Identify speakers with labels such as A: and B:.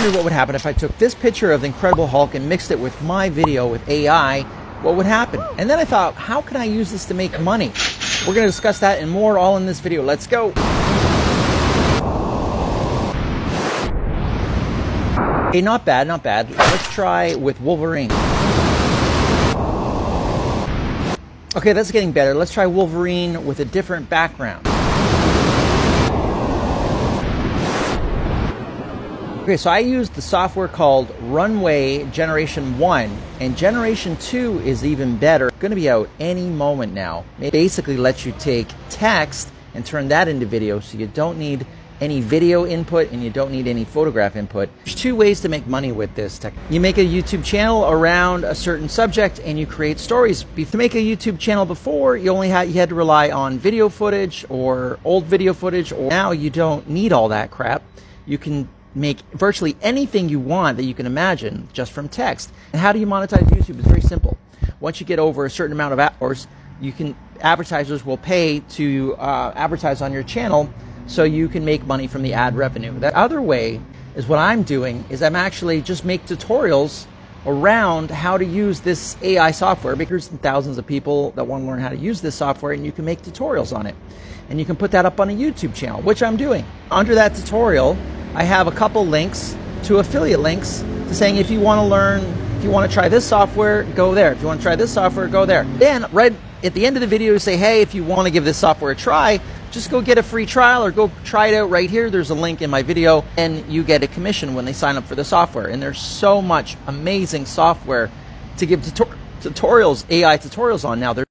A: wondered what would happen if I took this picture of the Incredible Hulk and mixed it with my video with AI. What would happen? And then I thought, how can I use this to make money? We're going to discuss that and more all in this video. Let's go. Okay, not bad, not bad. Let's try with Wolverine. Okay, that's getting better. Let's try Wolverine with a different background. Okay, so I used the software called Runway Generation 1, and Generation 2 is even better. Going to be out any moment now. It basically lets you take text and turn that into video, so you don't need any video input and you don't need any photograph input. There's two ways to make money with this tech. You make a YouTube channel around a certain subject and you create stories. To make a YouTube channel before, you only had you had to rely on video footage or old video footage or now you don't need all that crap. You can make virtually anything you want that you can imagine just from text. And how do you monetize YouTube? It's very simple. Once you get over a certain amount of hours, you can advertisers will pay to uh, advertise on your channel so you can make money from the ad revenue. That other way is what I'm doing is I'm actually just make tutorials around how to use this AI software because thousands of people that want to learn how to use this software and you can make tutorials on it. And you can put that up on a YouTube channel, which I'm doing. Under that tutorial, I have a couple links to affiliate links to saying if you want to learn, if you want to try this software, go there. If you want to try this software, go there. Then right at the end of the video, say, hey, if you want to give this software a try, just go get a free trial or go try it out right here. There's a link in my video, and you get a commission when they sign up for the software. And there's so much amazing software to give tutor- tutorials, AI tutorials on now.